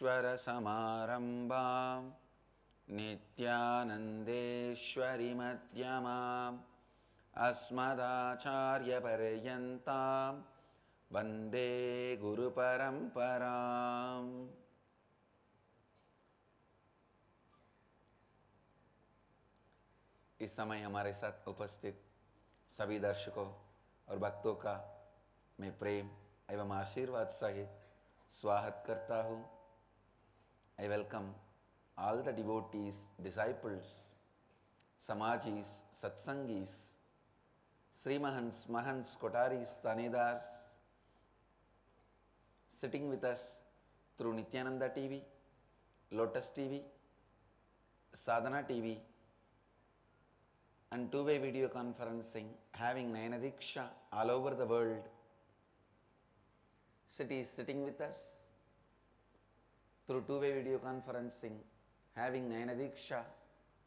नित्यानन्देश्वरसमारम्भां नित्यानन्देश्वरिमध्यमाम् अस्मदाचार्यपर्यन्तां वंदे गुरुपरम्पराम्। इस समय हमारे साथ उपस्थित सभी दर्शकों और भक्तों का मैं प्रेम एवं आशीर्वाद सहित स्वागत करता हूँ। I welcome all the devotees, disciples, samajis, satsangis, Sri Mahans, Mahans, Kotaris, Tanedars, sitting with us through Nityananda TV, Lotus TV, Sadhana TV, and two-way video conferencing, having Nayana Diksha all over the world. City is sitting with us through two-way video conferencing, having Nayanadiksha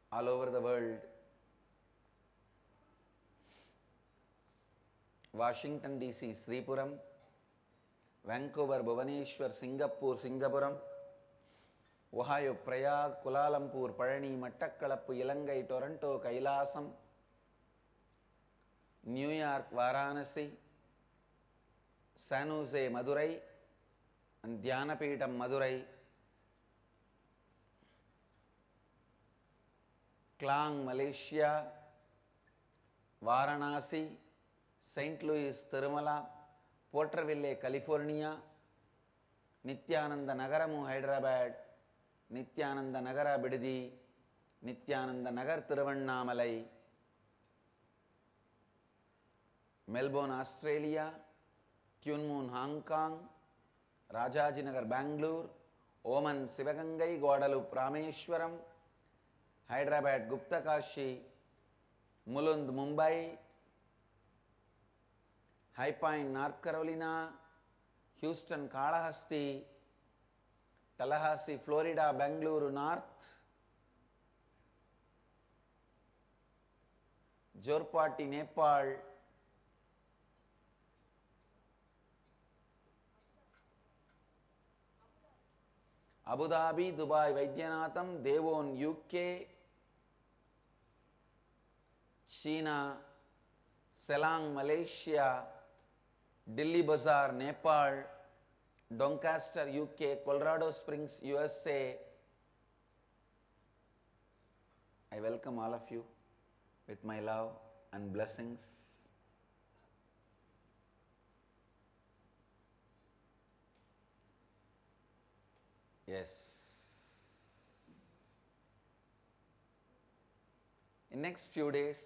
all over the world. Washington DC, Sripuram, Vancouver, Bhubaneswar, Singapore, Singapuram, Ohio, Prayag, Kuala Lumpur, Parani, Mattakkalappu, Ilangai, Toronto, Kailasam, New York, Varanasi, San Jose, Madurai, Klang Malaysia Varanasi Saint Louis Tirumala Porterville California Nithyananda నగరము Hyderabad Nithyananda Nagara Bidadi Nithyananda Nagar Tiruvannamalai Melbourne Australia క్యూన్మూన్ Hong Kong Rajajinagar Bengaluru Oman Sivagangai గోడలు Rameswaram Hyderabad Guptkashi Mulund, Mumbai High Point North Carolina, Houston, Kalahasti Tallahassee Florida, Bengaluru, North, Jorpati, Nepal Abu Dhabi Dubai Vaidyanatham Devon UK చీనా సెలాంగ్ Malaysia Delhi Bazar Nepal Doncaster UK Colorado Springs USA. I welcome all of you with my love and blessings. Yes. In next few days,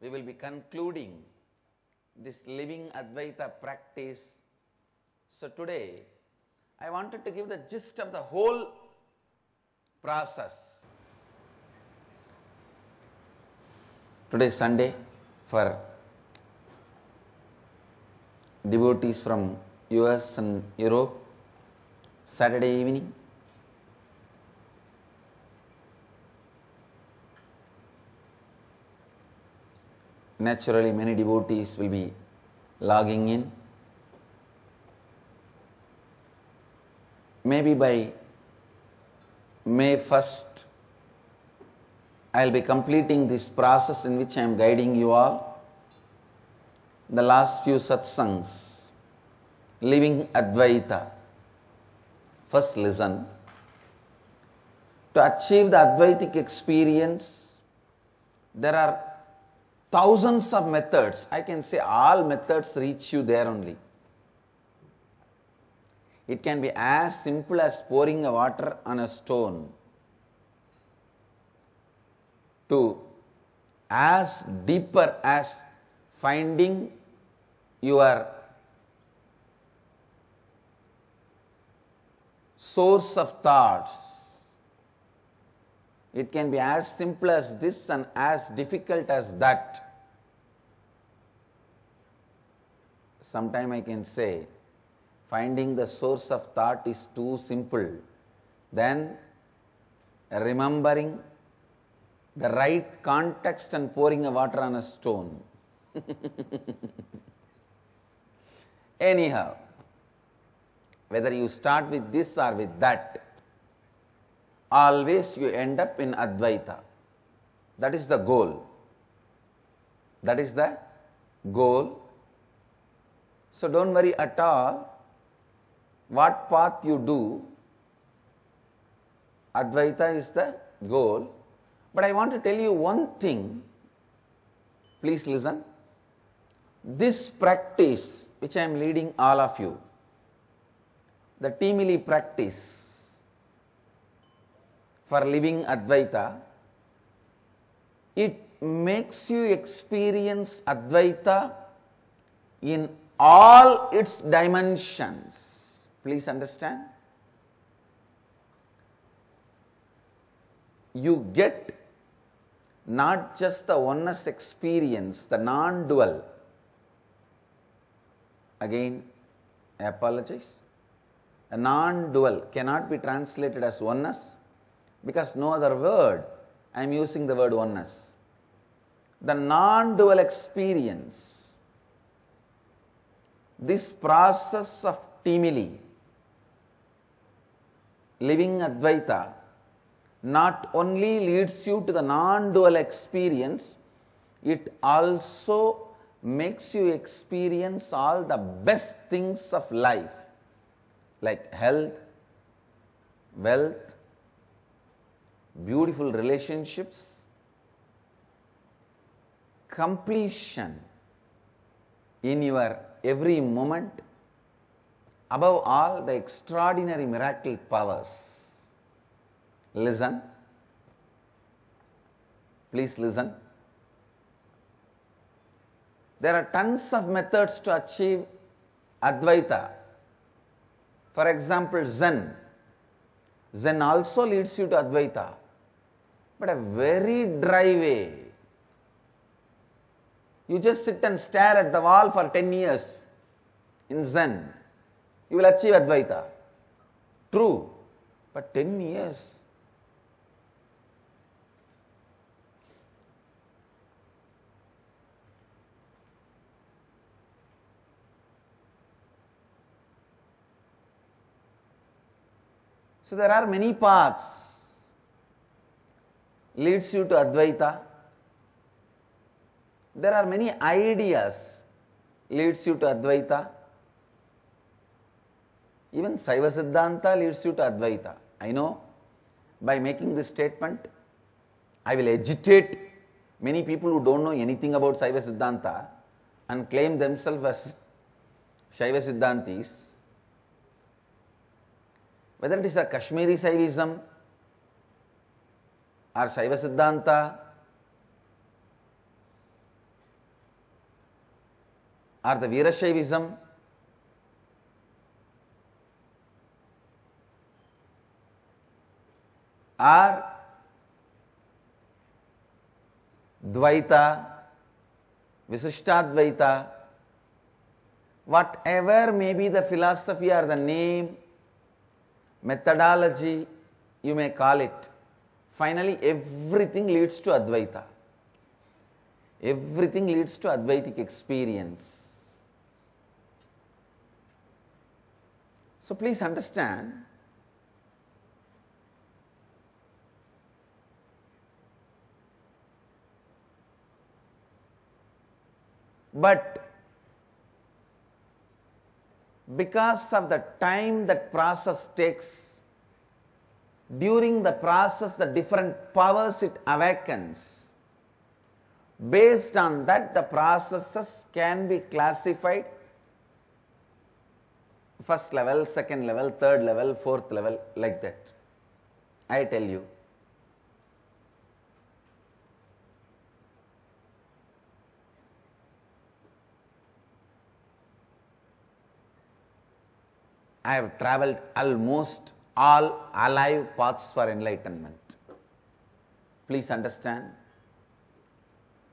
we will be concluding this living Advaita practice. So today, I wanted to give the gist of the whole process. Today is Sunday for devotees from US and Europe. Saturday evening. Naturally, many devotees will be logging in. Maybe by May 1st, I will be completing this process in which I am guiding you all. The last few satsangs, living Advaita. First, listen. To achieve the Advaitic experience, there are thousands of methods. I can say all methods reach you there only. It can be as simple as pouring a water on a stone to as deeper as finding your source of thoughts. It can be as simple as this and as difficult as that. Sometime I can say, finding the source of thought is too simple. Then remembering the right context and pouring a water on a stone. Anyhow, whether you start with this or with that, always you end up in Advaita. That is the goal. That is the goal. So don't worry at all what path you do. Advaita is the goal. But I want to tell you one thing. Please listen. This practice, which I am leading all of you, the Teamily practice for living Advaita, it makes you experience Advaita in all its dimensions. Please understand. You get not just the oneness experience, the non dual. Again, I apologize. A non dual cannot be translated as oneness because no other word. I am using the word oneness. The non dual experience, this process of Teamily, living Advaita, not only leads you to the non dual experience, it also makes you experience all the best things of life like health, wealth, beautiful relationships, completion in your every moment, above all, the extraordinary miracle powers. Listen. Please listen. There are tons of methods to achieve Advaita. For example, Zen. Zen also leads you to Advaita, but a very dry way. You just sit and stare at the wall for 10 years in Zen. You will achieve Advaita. True, but 10 years. So there are many paths leads you to Advaita. There are many ideas leads you to Advaita. Even Saiva Siddhanta leads you to Advaita. I know by making this statement, I will agitate many people who don't know anything about Saiva Siddhanta and claim themselves as Shaiva Siddhantis whether it is a Kashmiri Saivism or Saiva Siddhanta or the Veerashaivism or Dvaita, Visishtadvaita, whatever may be the philosophy or the name methodology, you may call it. Finally, everything leads to Advaita. Everything leads to Advaitic experience. So please understand, but because of the time that process takes, during the process the different powers it awakens. Based on that the processes can be classified first level, second level, third level, fourth level like that. I tell you. I have traveled almost all alive paths for enlightenment. Please understand,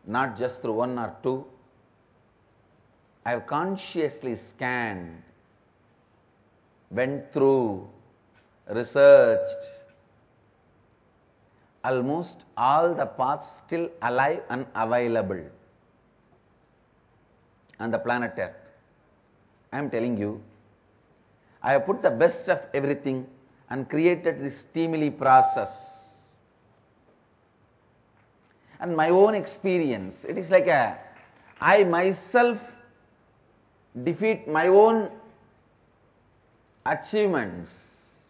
not just through one or two. I have consciously scanned, went through, researched almost all the paths still alive and available on the planet Earth. I am telling you, I have put the best of everything and created this teamily process. And my own experience, it is like a, I myself defeat my own achievements.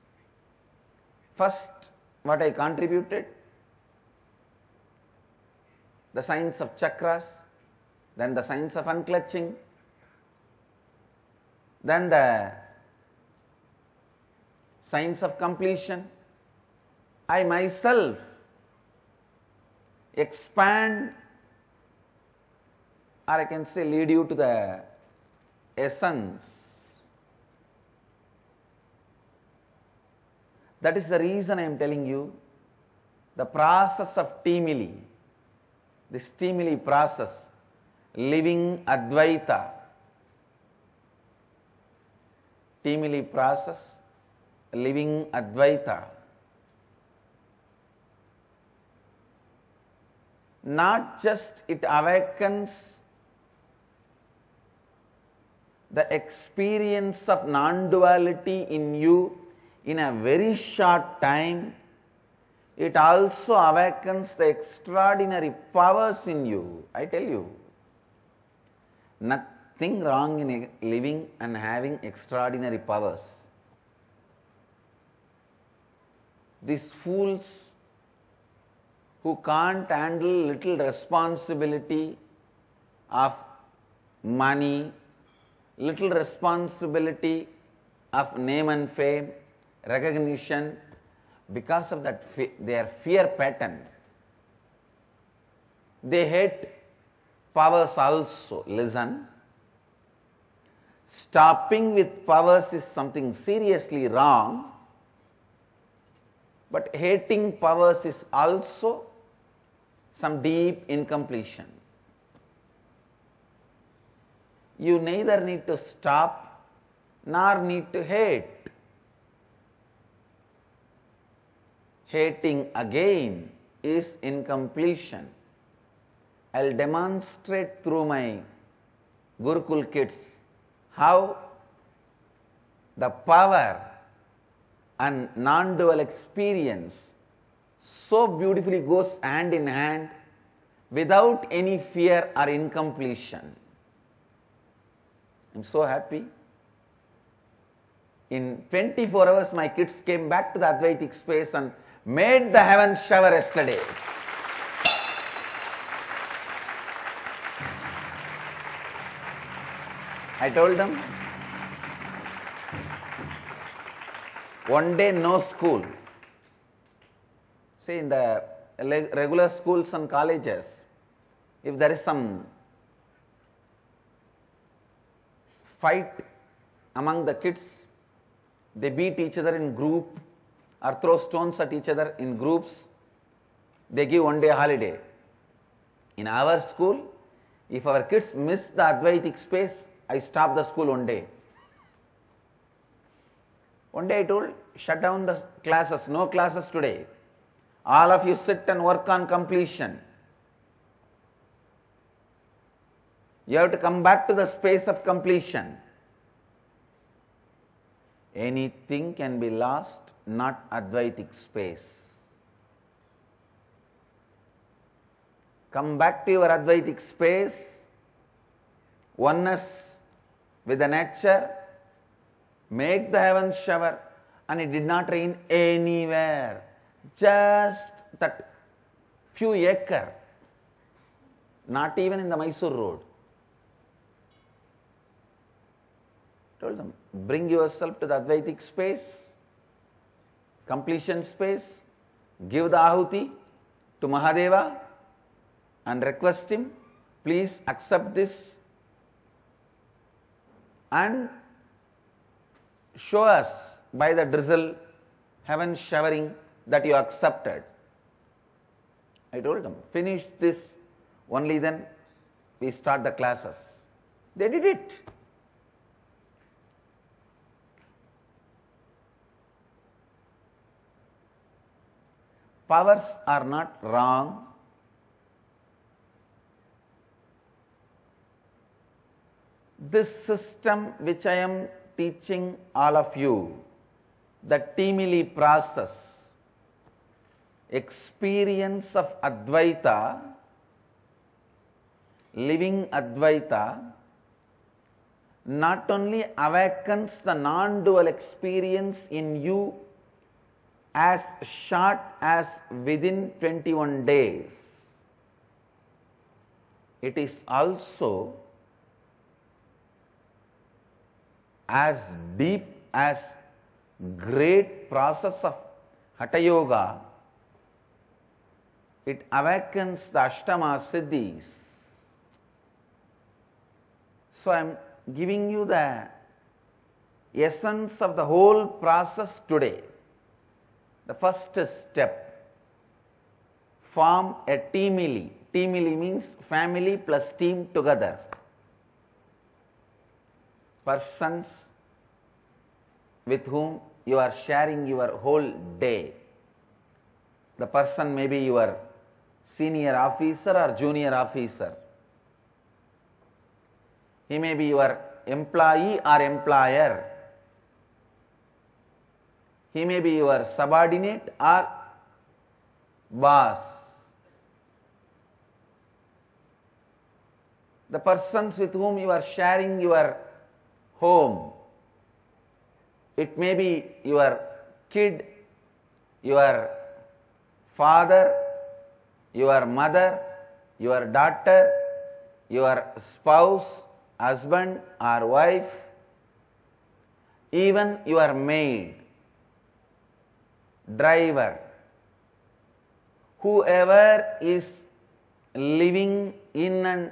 First, what I contributed, the science of chakras, then the science of unclutching, then the science of completion. I myself expand or I can say lead you to the essence. That is the reason I am telling you the process of Teamily, this Teamily process, living Advaita, Teamily process, living Advaita. Not just it awakens the experience of non duality in you in a very short time, it also awakens the extraordinary powers in you. I tell you, nothing wrong in living and having extraordinary powers. These fools who can't handle little responsibility of money, little responsibility of name and fame, recognition, because of that their fear pattern. They hate powers also. Listen. Stopping with powers is something seriously wrong, but hating powers is also some deep incompletion. You neither need to stop nor need to hate. Hating again is incompletion. I'll demonstrate through my Gurukul kids how the power and non dual experience so beautifully goes hand in hand without any fear or incompletion. I'm so happy. In 24 hours, my kids came back to the Advaitic space and made the heaven shower yesterday. I told them, one day no school. See, in the regular schools and colleges, if there is some fight among the kids, they beat each other in group or throw stones at each other in groups, they give one day holiday. In our school, if our kids miss the Advaitic space, I stop the school one day. One day I told, shut down the classes, no classes today. All of you sit and work on completion. You have to come back to the space of completion. Anything can be lost, not Advaitic space. Come back to your Advaitic space, oneness with the nature, make the heavens shower, and it did not rain anywhere. Just that few acre, not even in the Mysore road. Told them, bring yourself to the Advaitic space, completion space, give the ahuti to Mahadeva and request him, please accept this and show us by the drizzle, heaven showering that you accepted. I told them, finish this, only then we start the classes. They did it. Powers are not wrong. This system which I am teaching all of you the Teamily process, experience of Advaita, living Advaita, not only awakens the non dual experience in you as short as within 21 days, it is also as deep as great process of Hatha Yoga, it awakens the Ashtama Siddhis. So I am giving you the essence of the whole process today. The first step form a teamily. Teamily means family plus team together. Persons with whom you are sharing your whole day. The person may be your senior officer or junior officer. He may be your employee or employer. He may be your subordinate or boss. The persons with whom you are sharing your home. It may be your kid, your father, your mother, your daughter, your spouse, husband or wife, even your maid, driver, whoever is living in and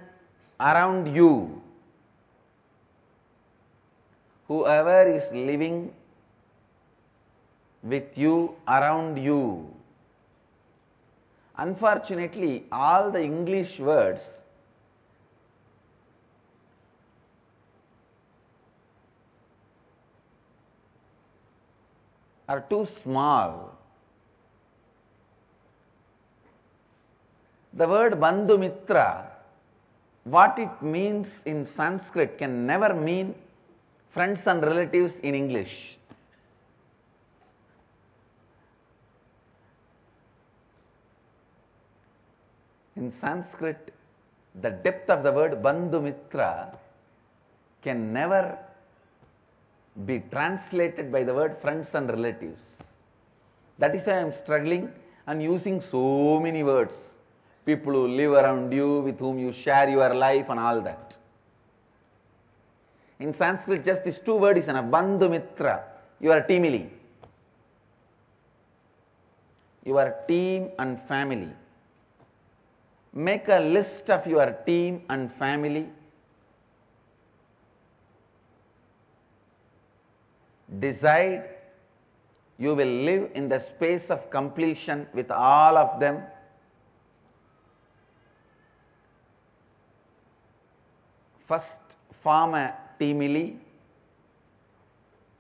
around you, whoever is living with you, around you. Unfortunately, all the English words are too small. The word Bandhu Mitra, what it means in Sanskrit can never mean friends and relatives in English. In Sanskrit, the depth of the word Bandhu Mitra can never be translated by the word friends and relatives. That is why I am struggling and using so many words. People who live around you, with whom you share your life, and all that. In Sanskrit, just these two words is enough Bandhu Mitra, your teamily. Your team and family. Make a list of your team and family decide you will live in the space of completion with all of them. First, form a teamily.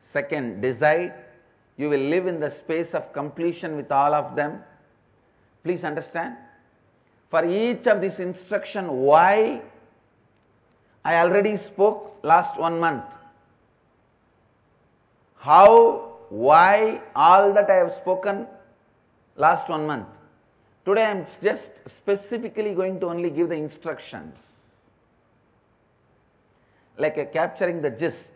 Second, decide you will live in the space of completion with all of them. Please understand. For each of these instruction, why I already spoke last one month how, why, all that I have spoken last one month. Today I am just specifically going to only give the instructions, like a capturing the gist.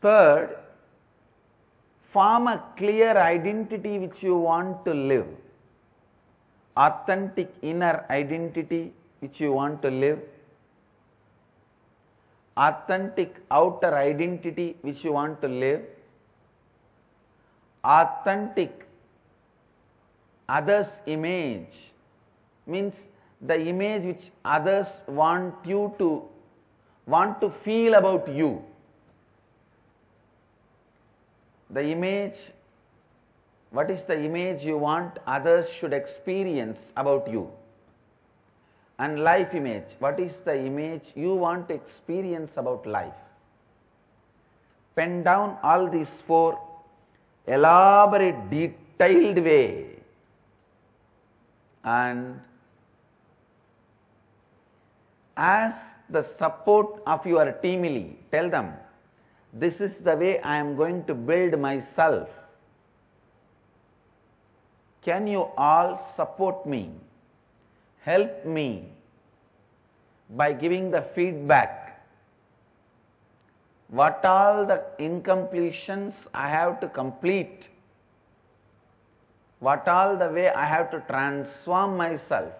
Third, form a clear identity which you want to live, authentic inner identity which you want to live. Authentic outer identity which you want to live, authentic others image means the image which others want you to want to feel about you the image what is the image you want others should experience about you and life image. What is the image you want to experience about life? Pen down all these four elaborate, detailed way Ask the support of your teamily. Tell them, this is the way I am going to build myself. Can you all support me? Help me by giving the feedback. What all the incompletions I have to complete? What all the way I have to transform myself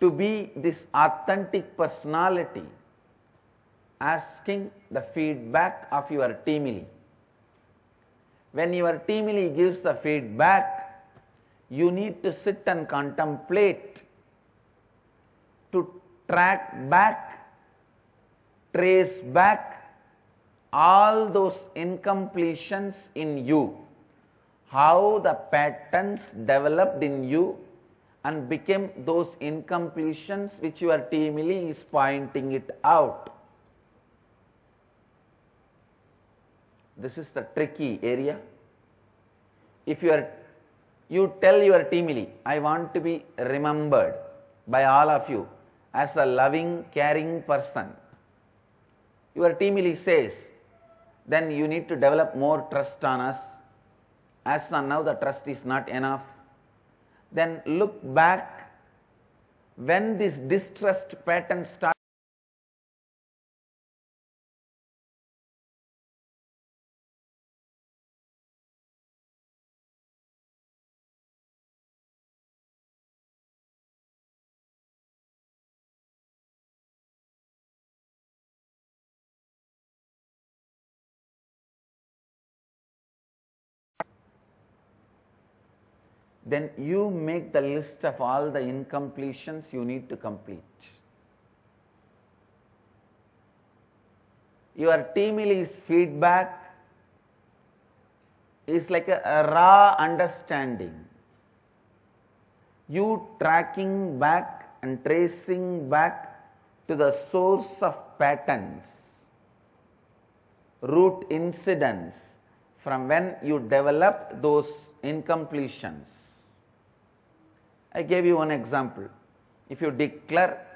to be this authentic personality? Asking the feedback of your teamily. When your teamily gives the feedback, you need to sit and contemplate to track back, trace back all those incompletions in you, how the patterns developed in you and became those incompletions which your teamily is pointing it out. This is the tricky area. If you are you tell your teamily, I want to be remembered by all of you as a loving, caring person. Your teamily says, then you need to develop more trust on us. As now, the trust is not enough. Then look back when this distrust pattern starts. Then you make the list of all the incompletions you need to complete. Your team's feedback is like a, a raw understanding. You tracking back and tracing back to the source of patterns, root incidents from when you developed those incompletions. I gave you one example. If you declare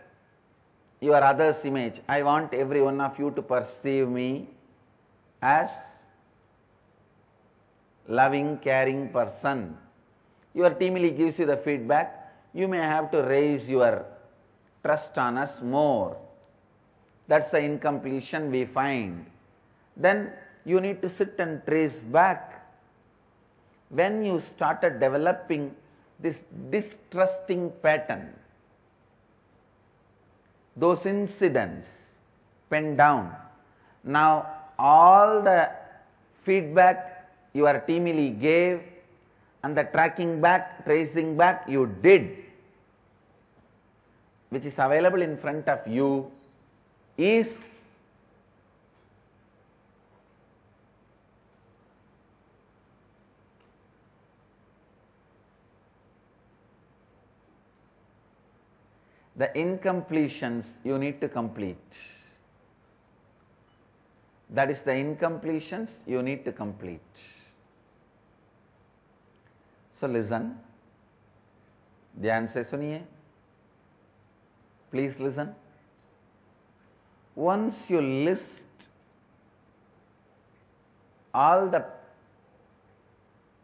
your other's image, I want every one of you to perceive me as loving, caring person. Your teamily gives you the feedback. You may have to raise your trust on us more. That's the incompletion we find. Then you need to sit and trace back. When you started developing this distrusting pattern, those incidents pen down. Now, all the feedback your teamily gave and the tracking back, tracing back you did, which is available in front of you, is the incompletions you need to complete. That is the incompletions you need to complete. So listen. ध्यान से सुनिए Please listen. Once you list all the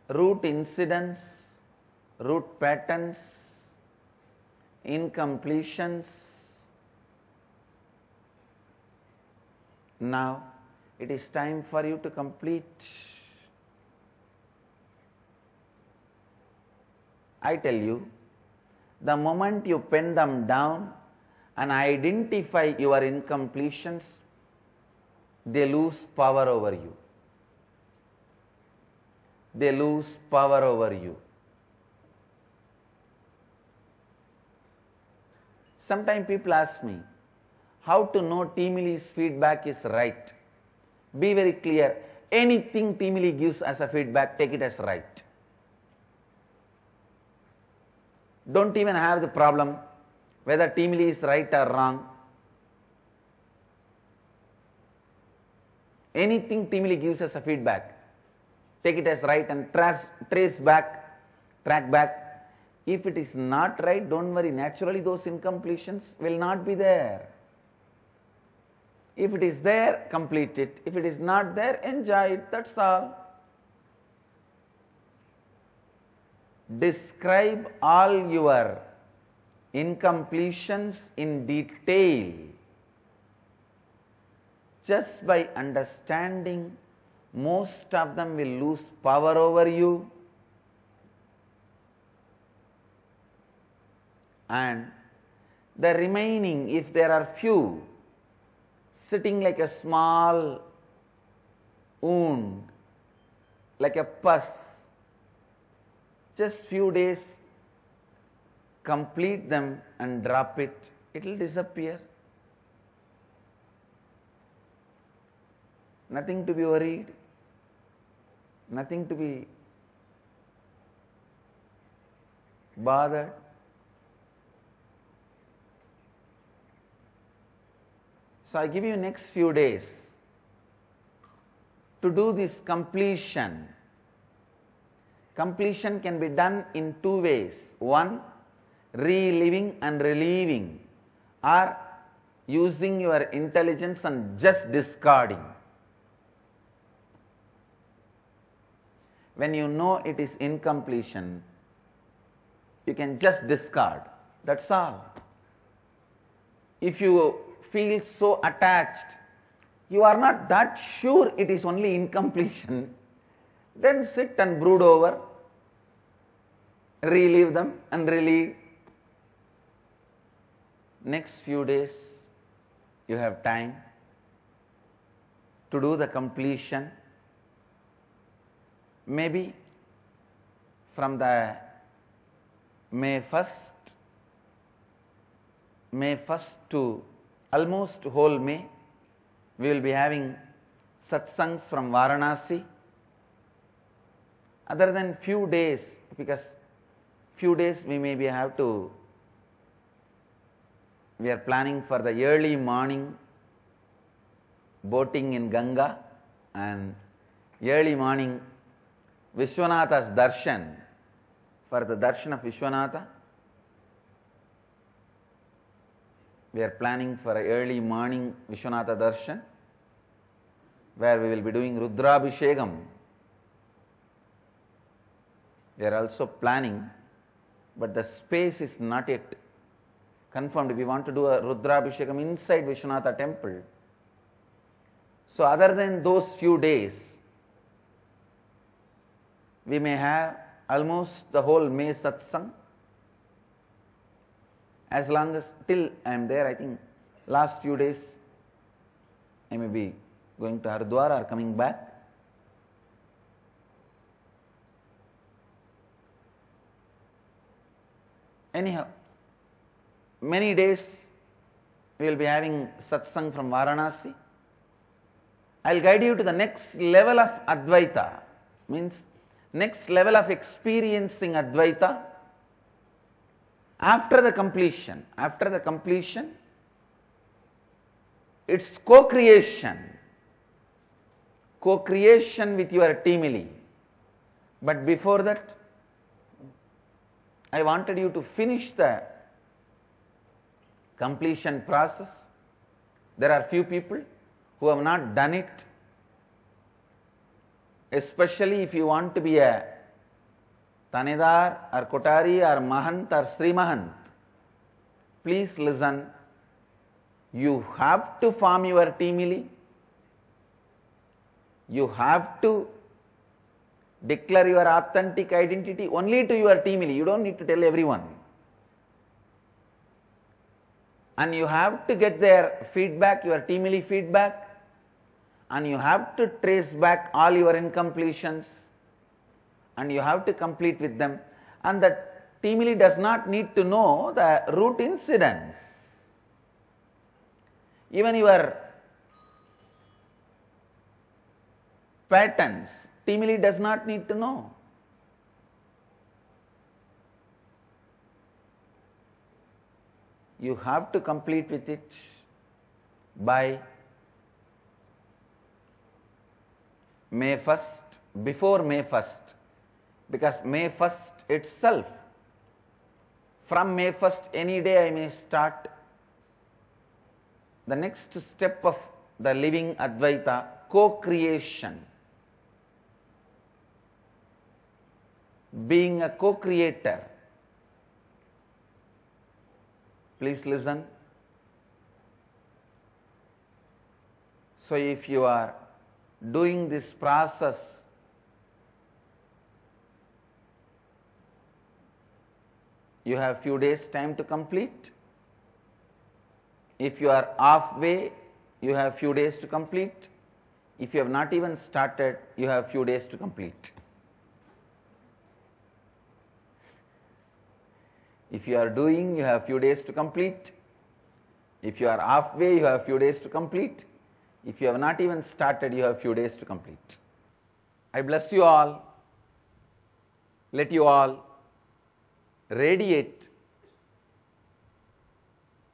root incidents, root patterns, incompletions. Now it is time for you to complete. I tell you, the moment you pen them down and identify your incompletions, they lose power over you. They lose power over you. Sometimes people ask me, how to know Teamily's feedback is right? Be very clear. Anything Teamily gives as a feedback, take it as right. Don't even have the problem whether Teamily is right or wrong. Anything Teamily gives as a feedback, take it as right and trace, trace back, track back if it is not right, don't worry, naturally those incompletions will not be there. If it is there, complete it. If it is not there, enjoy it. That's all. Describe all your incompletions in detail. Just by understanding, most of them will lose power over you. And the remaining, if there are few, sitting like a small wound, like a pus, just few days, complete them and drop it, it will disappear. Nothing to be worried, nothing to be bothered. So I give you next few days to do this completion. Completion can be done in two ways. One, reliving and relieving, or using your intelligence and just discarding. When you know it is incompletion, you can just discard. That's all. If you feel so attached, you are not that sure it is only incompletion, then sit and brood over, relieve them and relieve. Next few days, you have time to do the completion. Maybe from the May 1st, May 1st to almost whole May, we will be having satsangs from Varanasi. Other than few days, because few days we maybe have to, we are planning for the early morning boating in Ganga and early morning Vishwanatha's darshan for the darshan of Vishwanatha. We are planning for an early morning Vishwanatha darshan where we will be doing Rudrabhishekam. We are also planning, but the space is not yet confirmed. We want to do a Rudrabhishekam inside Vishwanatha temple. So, other than those few days, we may have almost the whole May satsang. As long as till I am there, I think last few days I may be going to Haridwar or coming back. Anyhow, many days we will be having satsang from Varanasi. I will guide you to the next level of Advaita, means next level of experiencing Advaita after the completion. After the completion, it's co creation, co creation with your Teamily. But before that, I wanted you to finish the completion process. There are few people who have not done it, especially if you want to be a Tanedar or Kotari or Mahant or Sri Mahant. Please listen. You have to form your Teamily. You have to declare your authentic identity only to your Teamily. You don't need to tell everyone. And you have to get their feedback, your Teamily feedback, and you have to trace back all your incompletions and you have to complete with them. And the Teamily does not need to know the root incidents. Even your patterns, Teamily does not need to know. You have to complete with it by May 1st, before May 1st, because May 1st itself, from May 1st, any day I may start the next step of the living Advaita co-creation. Being a co-creator. Please listen. So if you are doing this process you have few days time to complete. If you are halfway, you have few days to complete. If you have not even started, you have few days to complete. If you are doing, you have few days to complete. If you are halfway, you have few days to complete. If you have not even started, you have few days to complete. I bless you all. Let you all radiate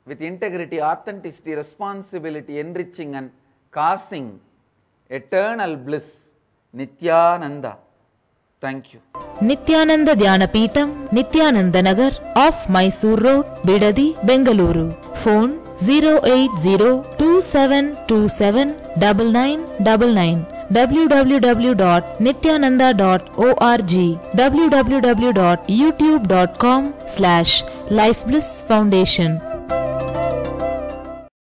with integrity, authenticity, responsibility, enriching and causing eternal bliss. Nityananda. Thank you. Nityananda Dhyanapeetham Nityananda Nagar of Mysore road Bidadi Bengaluru phone zero eight zero two seven two seven double nine double nine www.nityananda.org, www.youtube.com slash Foundation.